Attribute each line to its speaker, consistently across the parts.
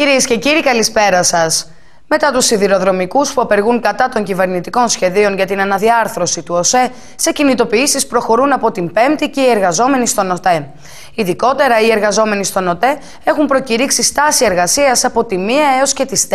Speaker 1: Κυρίες και κύριοι, καλησπέρα σας. Μετά τους σιδηροδρομικούς που απεργούν κατά των κυβερνητικών σχεδίων για την αναδιάρθρωση του ΟΣΕ, σε κινητοποιήσεις προχωρούν από την Πέμπτη και οι εργαζόμενοι στον ΟΤΕ. Ειδικότερα, οι εργαζόμενοι στον ΟΤΕ έχουν προκηρύξει στάση εργασίας από τη 1 έως και τις 4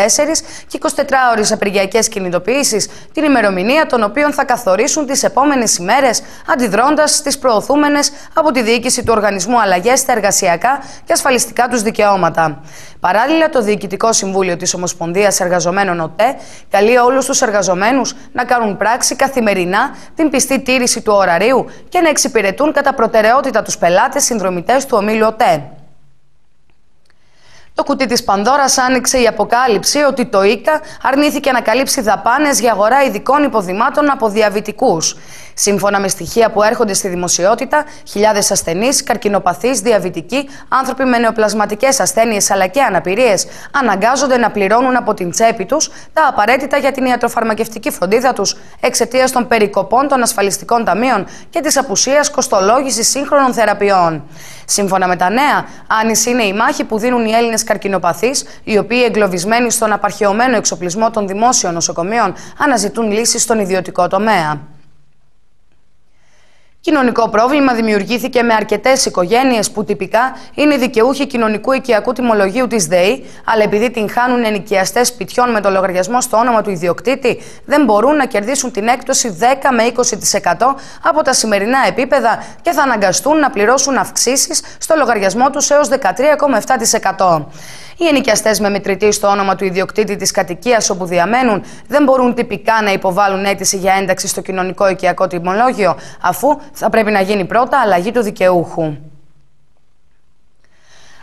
Speaker 1: και 24 ώρε απεργιακές κινητοποιήσεις, την ημερομηνία των οποίων θα καθορίσουν τις επόμενες ημέρες, αντιδρώντας στις προωθούμενες από τη διοίκηση του οργανισμού αλλαγές στα εργασιακά και ασφαλιστικά τους δικαιώματα. Παράλληλα, το Διοικητικό Συμβούλιο της Ομοσπονδίας Εργαζομένων ΟΤΕ καλεί όλους τους εργαζομένους να κάνουν πράξη καθημερινά την πιστή τήρηση του ωραρίου και να εξυπηρετούν κατά προτεραιότητα τους πελάτες συνδρομητές του ομίλου ΟΤΕ. Το κουτί της Πανδώρας άνοιξε η αποκάλυψη ότι το ΙΚΑ αρνήθηκε να καλύψει δαπάνες για αγορά ειδικών υποδημάτων από διαβητικούς. Σύμφωνα με στοιχεία που έρχονται στη δημοσιότητα, χιλιάδες ασθενείς, καρκινοπαθείς, διαβητικοί, άνθρωποι με νεοπλασματικές ασθένειες αλλά και αναπηρίες αναγκάζονται να πληρώνουν από την τσέπη τους τα απαραίτητα για την ιατροφαρμακευτική φροντίδα τους εξαιτίας των περικοπών των ασφαλιστικών ταμείων και της απουσίας κοστολόγησης σύγχρονων θεραπείων. Σύμφωνα με τα νέα, άνηση είναι η μάχη που δίνουν οι Έλληνες καρκινοπαθείς, οι οποίοι εγκλωβισμένοι στον απαρχαιωμένο εξοπλισμό των δημόσιων νοσοκομείων αναζητούν λύσεις στον ιδιωτικό τομέα. Κοινωνικό πρόβλημα δημιουργήθηκε με αρκετές οικογένειες που τυπικά είναι δικαιούχοι κοινωνικού οικιακού τιμολογίου της ΔΕΗ, αλλά επειδή την χάνουν ενοικιαστές σπιτιών με το λογαριασμό στο όνομα του ιδιοκτήτη, δεν μπορούν να κερδίσουν την έκπτωση 10 με 20% από τα σημερινά επίπεδα και θα αναγκαστούν να πληρώσουν αυξήσεις στο λογαριασμό τους έως 13,7%. Οι ενοικιαστές με μετρητή στο όνομα του ιδιοκτήτη της κατοικίας όπου διαμένουν δεν μπορούν τυπικά να υποβάλουν αίτηση για ένταξη στο κοινωνικό οικιακό τιμολόγιο, αφού θα πρέπει να γίνει πρώτα αλλαγή του δικαιούχου.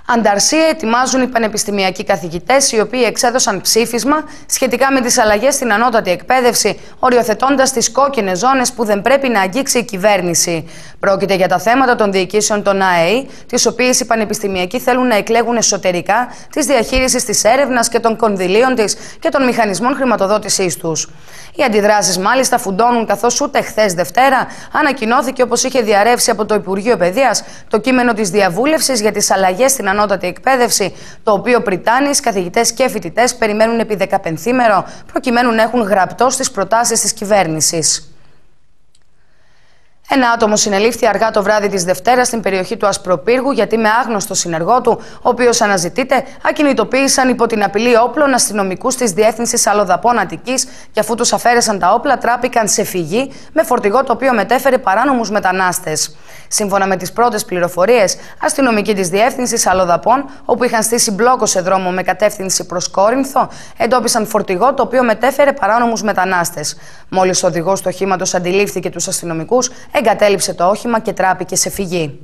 Speaker 1: Ανταρσία ετοιμάζουν οι πανεπιστημιακοί καθηγητές, οι οποίοι εξέδωσαν ψήφισμα σχετικά με τις αλλαγές στην ανώτατη εκπαίδευση, οριοθετώντας τις κόκκινες ζώνες που δεν πρέπει να αγγίξει η κυβέρνηση. Πρόκειται για τα θέματα των διοικήσεων των ΑΕΗ, τις οποίες οι πανεπιστημιακοί θέλουν να εκλέγουν εσωτερικά της διαχείρισης της έρευνας και των κονδυλίων της και των μηχανισμών χρηματοδότησής τους. Οι αντιδράσεις μάλιστα φουντώνουν καθώς ούτε χθες Δευτέρα ανακοινώθηκε όπως είχε διαρρεύσει από το Υπουργείο Παιδείας το κείμενο της διαβούλευσης για τις αλλαγές στην ανώτατη εκπαίδευση, το οποίο Πριτάνη, καθηγητές και φοιτητές περιμένουν επί 15 μέρο προκειμένου να έχουν γραπτό στις προτάσεις της κυβέρνησης. Ένα άτομο συνελήφθη αργά το βράδυ της Δευτέρας στην περιοχή του Ασπροπύργου, γιατί με άγνωστο συνεργό του, ο οποίος αναζητείται, ακινητοποίησαν υπό την απειλή όπλων αστυνομικούς της Διεύθυνσης Αλλοδαπών Αττικής και αφού τους αφαίρεσαν τα όπλα, τράπηκαν σε φυγή με φορτηγό το οποίο μετέφερε παράνομους μετανάστες. Σύμφωνα με τις πρώτες πληροφορίες, αστυνομικοί της Διεύθυνσης Αλλοδαπών, όπου είχαν στήσει μπλόκο σε δρόμο με κατεύθυνση προς Κόρινθο, εντόπισαν φορτηγό το οποίο μετέφερε παράνομους μετανάστες. Μόλις ο οδηγός του οχήματος αντιλήφθηκε τους αστυνομικούς, εγκατέλειψε το όχημα και τράπηκε σε φυγή.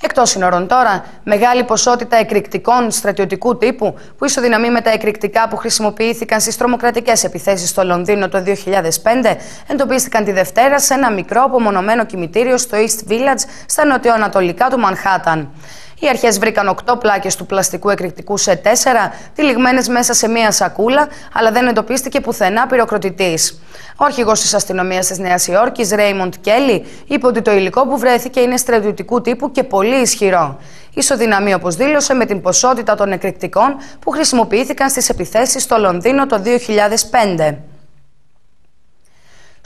Speaker 1: Εκτός σύνορων τώρα, μεγάλη ποσότητα εκρηκτικών στρατιωτικού τύπου που ισοδυναμεί με τα εκρηκτικά που χρησιμοποιήθηκαν στις τρομοκρατικές επιθέσεις στο Λονδίνο το 2005, εντοπίστηκαν τη Δευτέρα σε ένα μικρό απομονωμένο κημητήριο στο East Village στα νοτιοανατολικά του Μανχάταν. Οι αρχές βρήκαν οκτώ πλάκες του πλαστικού εκρηκτικού σε 4, τυλιγμένες μέσα σε μία σακούλα, αλλά δεν εντοπίστηκε πουθενά πυροκροτητής. Ο αρχηγός της αστυνομίας της Νέας Υόρκης, Ρέιμοντ Κέλλη, είπε ότι το υλικό που βρέθηκε είναι στρατιωτικού τύπου και πολύ ισχυρό. Ισοδυναμεί, όπως δήλωσε, με την ποσότητα των εκρηκτικών που χρησιμοποιήθηκαν στις επιθέσεις στο Λονδίνο το 2005.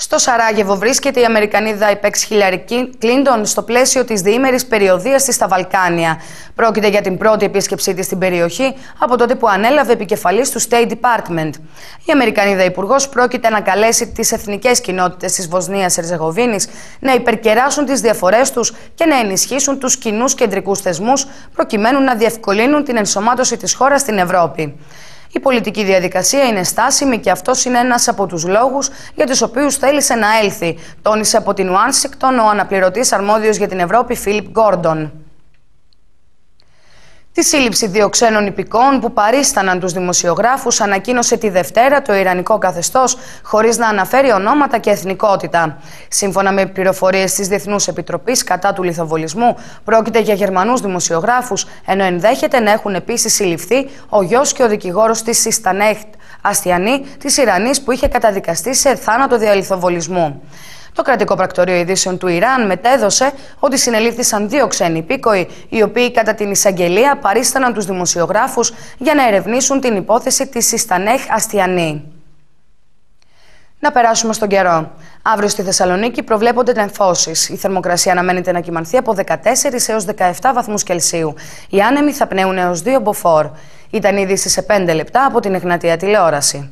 Speaker 1: Στο Σαράγεβο βρίσκεται η Αμερικανίδα Υπέξ Χίλαρη Κλίντον στο πλαίσιο της διήμερης περιοδίας της στα Βαλκάνια. Πρόκειται για την πρώτη επίσκεψή της στην περιοχή από τότε που ανέλαβε επικεφαλής του State Department. Η Αμερικανίδα Υπουργός πρόκειται να καλέσει τις εθνικές κοινότητες της Βοσνίας Ερζεγοβίνης να υπερκεράσουν τις διαφορές τους και να ενισχύσουν τους κοινούς κεντρικούς θεσμούς προκειμένου να διευκολύνουν την ενσωμάτωση της χώρας στην Ευρώπη. Η πολιτική διαδικασία είναι στάσιμη και αυτός είναι ένας από τους λόγους για τους οποίους θέλησε να έλθει, τόνισε από την Ουάνσικτον ο αναπληρωτής αρμόδιος για την Ευρώπη Φίλιπ Γκόρντον. Τη σύλληψη δύο ξένων υπηκών που παρίσταναν τους δημοσιογράφους ανακοίνωσε τη Δευτέρα το Ιρανικό καθεστώς, χωρίς να αναφέρει ονόματα και εθνικότητα. Σύμφωνα με πληροφορίες της Διεθνούς Επιτροπής κατά του λιθοβολισμού, πρόκειται για Γερμανούς δημοσιογράφους, ενώ ενδέχεται να έχουν επίσης συλληφθεί ο γιος και ο δικηγόρος της Ιστανέχτ Αστιανή της Ιρανής που είχε καταδικαστεί σε θάνατο διαλυθοβολισμού. Το κρατικό πρακτορείο ειδήσεων του Ιράν μετέδωσε ότι συνελήφθησαν δύο ξένοι υπήκοοι, οι οποίοι κατά την εισαγγελία παρίσταναν τους δημοσιογράφους για να ερευνήσουν την υπόθεση της Ιστανέχ Αστιανή. Να περάσουμε στον καιρό. Αύριο στη Θεσσαλονίκη προβλέπονται νεφώσει. Η θερμοκρασία αναμένεται να κυμανθεί από 14 έως 17 βαθμούς Κελσίου. Οι άνεμοι θα πνέουν έως 2 μποφόρ. Ήταν είδηση σε 5 λεπτά από την Εγνατία Τηλεόραση.